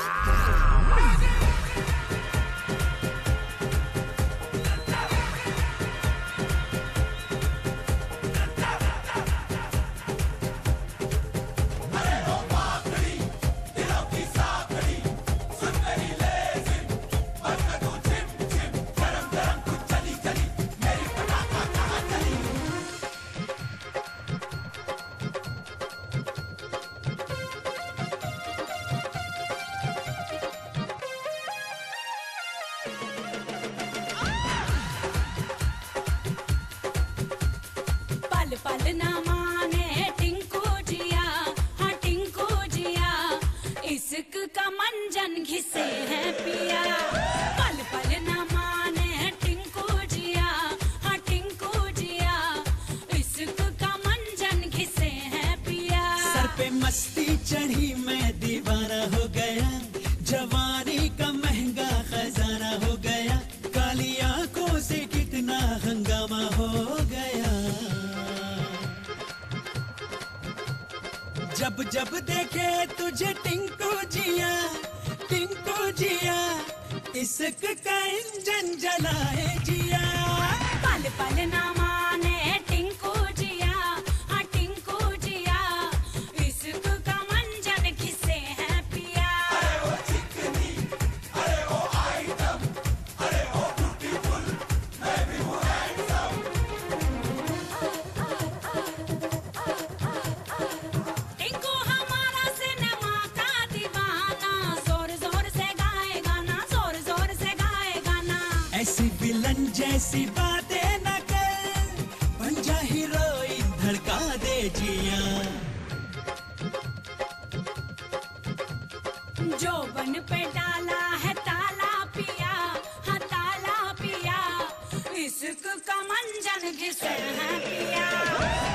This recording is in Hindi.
Ah! ना माने टिंकू जिया हाँ टिंकू जिया। इश्क का मंजन घिसे है पिया। पल पल ना माने टिंकू जिया हाँ टिंकू जिया। इश्क का मंजन घिसे है पिया। सर पे मस्ती चढ़ी मैं जब जब देखे तुझे टिंकू जिया टिंकू जिया इसक का इंजन जलाए जिया। ऐसी विलन जैसी बातें न कर। बन जा हीरोइन धड़का दे जिया। जो बन पे डाला है ताला पिया हाँ ताला पिया। इश्क का मंजन घिसे है पिया।